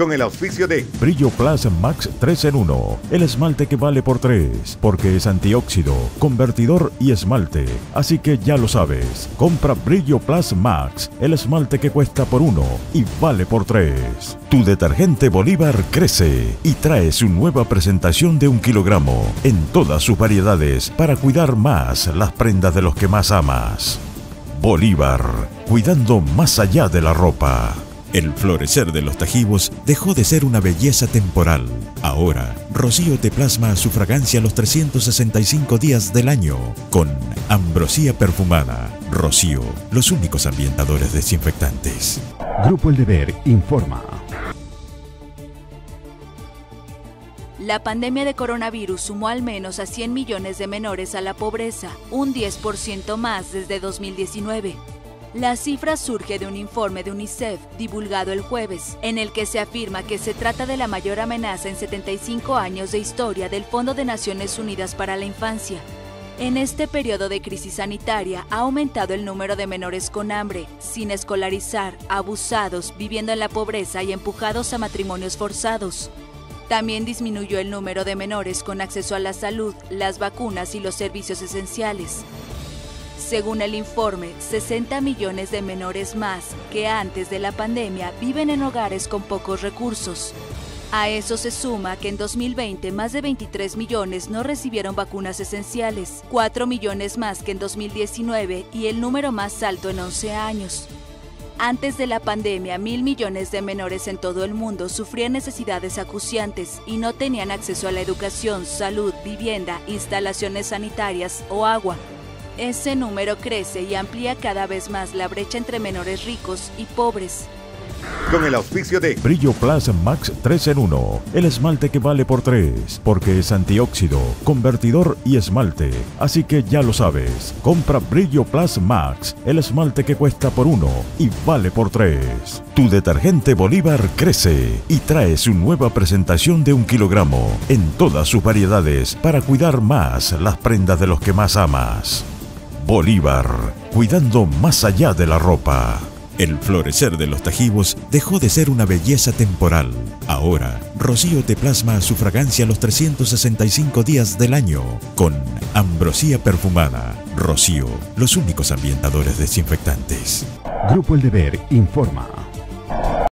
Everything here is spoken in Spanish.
con el auspicio de Brillo Plus Max 3 en 1, el esmalte que vale por 3, porque es antióxido, convertidor y esmalte. Así que ya lo sabes, compra Brillo Plus Max, el esmalte que cuesta por 1 y vale por 3. Tu detergente Bolívar crece y trae su nueva presentación de un kilogramo en todas sus variedades para cuidar más las prendas de los que más amas. Bolívar, cuidando más allá de la ropa. El florecer de los tajivos dejó de ser una belleza temporal. Ahora, Rocío te plasma su fragancia los 365 días del año con ambrosía perfumada. Rocío, los únicos ambientadores desinfectantes. Grupo El Deber informa. La pandemia de coronavirus sumó al menos a 100 millones de menores a la pobreza, un 10% más desde 2019. La cifra surge de un informe de UNICEF divulgado el jueves, en el que se afirma que se trata de la mayor amenaza en 75 años de historia del Fondo de Naciones Unidas para la Infancia. En este periodo de crisis sanitaria ha aumentado el número de menores con hambre, sin escolarizar, abusados, viviendo en la pobreza y empujados a matrimonios forzados. También disminuyó el número de menores con acceso a la salud, las vacunas y los servicios esenciales. Según el informe, 60 millones de menores más que antes de la pandemia viven en hogares con pocos recursos. A eso se suma que en 2020 más de 23 millones no recibieron vacunas esenciales, 4 millones más que en 2019 y el número más alto en 11 años. Antes de la pandemia, mil millones de menores en todo el mundo sufrían necesidades acuciantes y no tenían acceso a la educación, salud, vivienda, instalaciones sanitarias o agua. Ese número crece y amplía cada vez más la brecha entre menores ricos y pobres. Con el auspicio de Brillo Plus Max 3 en 1, el esmalte que vale por 3, porque es antióxido, convertidor y esmalte. Así que ya lo sabes, compra Brillo Plus Max, el esmalte que cuesta por 1 y vale por 3. Tu detergente Bolívar crece y trae su nueva presentación de un kilogramo en todas sus variedades para cuidar más las prendas de los que más amas. Bolívar, cuidando más allá de la ropa. El florecer de los tajivos dejó de ser una belleza temporal. Ahora, Rocío te plasma su fragancia los 365 días del año con ambrosía perfumada. Rocío, los únicos ambientadores desinfectantes. Grupo El Deber informa.